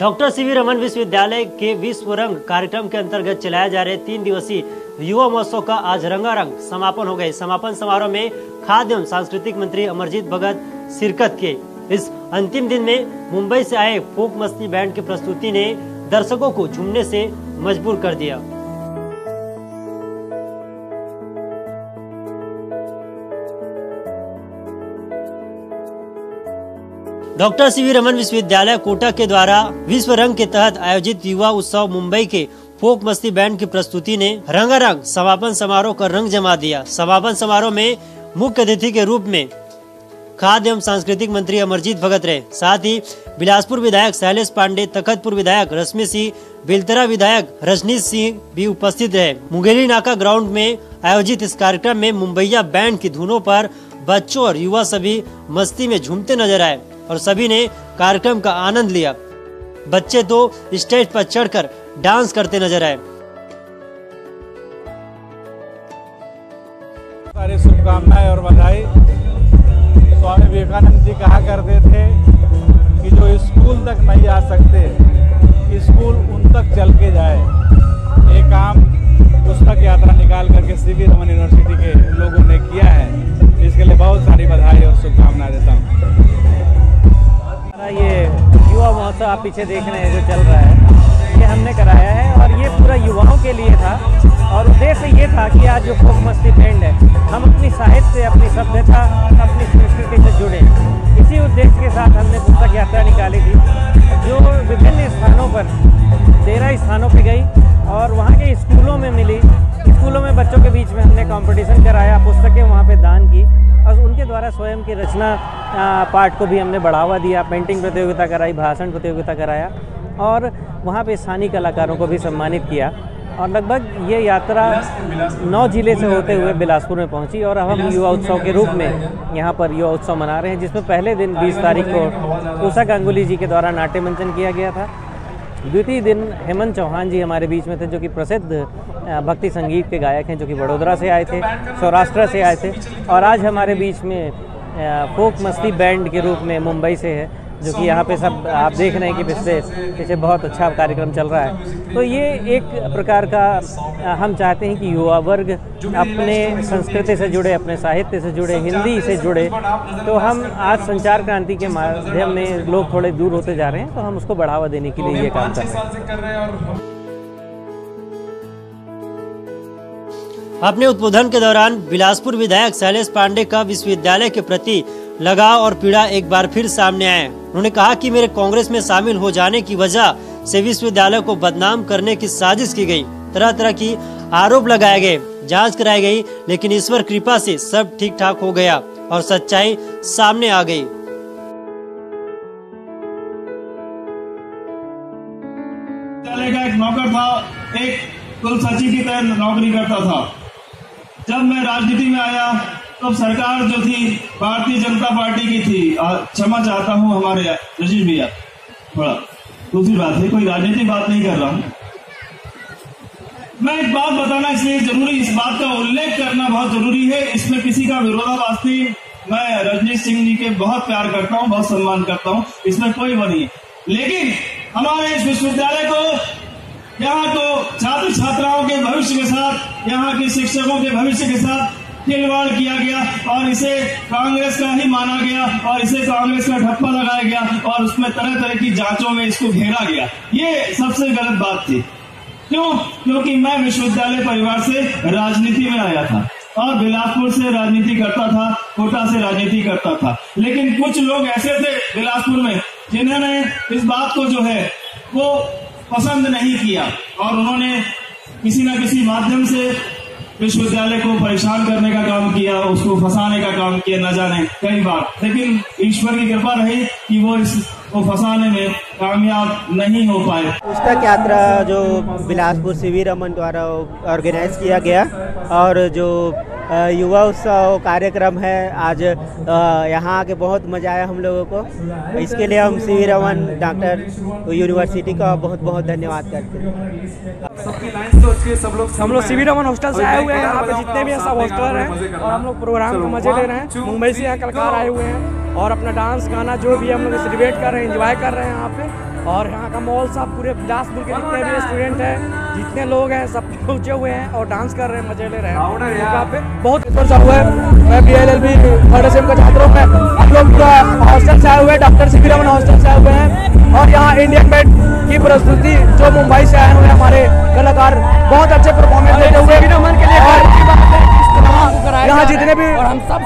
Doctor CV Raman विश्वविद्यालय के विश्व रंग कार्यक्रम के अंतर्गत चलाए जा रहे तीन दिवसीय युवा महोत्सव का आज रंगारंग समापन हो गए समापन समारोह में खाद्य एवं सांस्कृतिक मंत्री अमरजीत भगत शिरकत के इस अंतिम दिन में मुंबई से आए फोक मस्ती बैंड की प्रस्तुति ने दर्शकों को झूमने से मजबूर कर दिया। डॉक्टर सीवी रमन विश्वविद्यालय कोटा के द्वारा विश्व रंग के तहत आयोजित युवा उत्सव मुंबई के फोक मस्ती बैंड की प्रस्तुति ने रंगारंग समापन समारोह का रंग जमा दिया। समापन समारोह में मुख्य अतिथि के रूप में खाद्य एवं सांस्कृतिक मंत्री अमरजीत भगत रहे। साथ ही बिलासपुर विधायक शैलेश पांडे, तखतपुर विधायक रश्मि सिंह, बिलतरा विधायक रजनीश सिंह भी उपस्थित रहे। मुंगेली नाका ग्राउंड में आयोजित इस कार्यक्रम में मुंबईया बैंड की धुनों पर बच्चों और युवा सभी मस्ती में झूमते नज़र आए। और सभी ने कार्यक्रम का आनंद लिया। बच्चे तो स्टेज पर चढ़कर डांस करते नज़र आए। सारी शुभकामनाएँ और बधाई। स्वामी विवेकानंद जी कहा करते थे कि जो स्कूल तक नहीं आ सकते, स्कूल उन तक चल के जाए। ये काम पुस्तक यात्रा निकाल करके सी वी रमन यूनिवर्सिटी के लोगों ने किया है। इसके लिए बहुत सारी बधाई और शुभकामनाएँ देता हूँ। ये युवा महोत्सव आप पीछे देख रहे हैं, जो चल रहा है, ये हमने कराया है और ये पूरा युवाओं के लिए था। और उद्देश्य ये था कि आज जो फोक मस्ती बैंड है, हम अपनी साहित्य, अपनी सभ्यता, अपनी संस्कृति से जुड़े। इसी उद्देश्य के साथ हमने पुस्तक यात्रा निकाली थी, जो विभिन्न स्थानों पर, तेरह स्थानों पर गई और वहाँ के स्कूलों में मिली। स्कूलों में बच्चों के बीच में हमने कंपटीशन कराया, पुस्तकें वहाँ पे दान की। उनके द्वारा स्वयं की रचना पाठ को भी हमने बढ़ावा दिया पेंटिंग प्रतियोगिता कराई, भाषण प्रतियोगिता कराया, और वहाँ पे स्थानीय कलाकारों को भी सम्मानित किया। और लगभग ये यात्रा नौ ज़िले से होते हुए बिलासपुर में पहुँची, और अब हम युवा उत्सव के रूप में यहाँ पर युवा उत्सव मना रहे हैं, जिसमें पहले दिन 20 तारीख को उषा गांगुली जी के द्वारा नाट्य मंचन किया गया था। द्वितीय दिन हेमंत चौहान जी हमारे बीच में थे, जो कि प्रसिद्ध भक्ति संगीत के गायक हैं, जो कि वडोदरा से आए थे, सौराष्ट्र से आए थे और आज हमारे बीच में फोक मस्ती बैंड के रूप में मुंबई से है। जो कि यहाँ पे सब आप देख रहे हैं कि पिछले पीछे बहुत अच्छा कार्यक्रम चल रहा है। तो ये एक प्रकार का हम चाहते हैं कि युवा वर्ग अपने संस्कृति से जुड़े, अपने साहित्य से जुड़े, हिंदी से जुड़े। तो हम आज संचार क्रांति के माध्यम में लोग थोड़े दूर होते जा रहे हैं तो हम उसको बढ़ावा देने के लिए ये काम कर रहे हैं। अपने उद्बोधन के दौरान बिलासपुर विधायक शैलेश पांडे का विश्वविद्यालय के प्रति लगाव और पीड़ा एक बार फिर सामने आए। उन्होंने कहा कि मेरे कांग्रेस में शामिल हो जाने की वजह से विश्वविद्यालय को बदनाम करने की साजिश की गई। तरह तरह की आरोप लगाए गए, जाँच कराई गई, लेकिन ईश्वर कृपा से सब ठीक ठाक हो गया और सच्चाई सामने आ गई। का एक नौकर था, एक कुल सचिव की तरह नौकरी करता था। जब मैं राजनीति में आया तब सरकार जो थी, भारतीय जनता पार्टी की थी। क्षमा चाहता हूँ हमारे रजीश भैया। थोड़ा दूसरी बात है, कोई राजनीतिक बात नहीं कर रहा हूँ। मैं एक बात बताना इसलिए ज़रूरी, इस बात का उल्लेख करना बहुत ज़रूरी है। इसमें किसी का विरोधाभास नहीं। मैं रजनीश सिंह जी के बहुत प्यार करता हूँ, बहुत सम्मान करता हूँ। इसमें कोई वो नहीं लेकिन हमारे इस विश्वविद्यालय को, यहाँ तो छात्र छात्राओं के भविष्य के साथ, यहाँ के शिक्षकों के भविष्य के साथ खिलवाड़ किया गया और इसे कांग्रेस का ही माना गया और इसे कांग्रेस का ठप्पा लगाया गया और उसमें तरह तरह की जांचों में इसको घेरा गया। ये सबसे गलत बात थी। क्यों? क्योंकि मैं विश्वविद्यालय परिवार से राजनीति में आया था और बिलासपुर से राजनीति करता था, कोटा से राजनीति करता था। लेकिन कुछ लोग ऐसे थे बिलासपुर में जिन्होंने इस बात को जो है, वो पसंद नहीं किया और उन्होंने किसी न किसी माध्यम से विश्वविद्यालय को परेशान करने का काम किया, उसको फंसाने का काम किया, न जाने, कई बार। लेकिन ईश्वर की कृपा रही कि वो इस को फंसाने में कामयाब नहीं हो पाए। पुस्तक यात्रा जो बिलासपुर सी रमन द्वारा ऑर्गेनाइज किया गया और जो युवा उत्सव कार्यक्रम है। आज यहाँ आके बहुत मज़ा आया हम लोगों को। इसके लिए हम सी रमन डॉक्टर यूनिवर्सिटी का बहुत बहुत धन्यवाद करते हैं। हम लोग सी रमन हॉस्टल से आए हुए हैं। यहाँ पे जितने भी सब हॉस्टलर हैं और हम लोग प्रोग्राम को मज़े ले रहे हैं। मुंबई से यहाँ कलकार आए हुए हैं और अपना डांस गाना जो भी हम लोग सेलिब्रेट कर रहे हैं इंजॉय कर रहे हैं यहाँ पे। और यहाँ का मॉल सब पूरे बिलासपुर के जितने भी स्टूडेंट हैं जितने लोग हैं सब पहुँचे हुए हैं और डांस कर रहे हैं मज़े ले रहे हैं। यहाँ पे बहुत हुआ है। मैं B L L B third sem का छात्र हूँ मैं हम लोग हॉस्टल से आए हुए हैं डॉक्टर सी रमन हॉस्टल से आए हुए हैं। और यहाँ इंडियन बैंड की प्रस्तुति जो मुंबई से आए हुए हैं हमारे कलाकार बहुत अच्छे परफॉर्मेंस देते हुए। यहाँ जितने भी और हम सब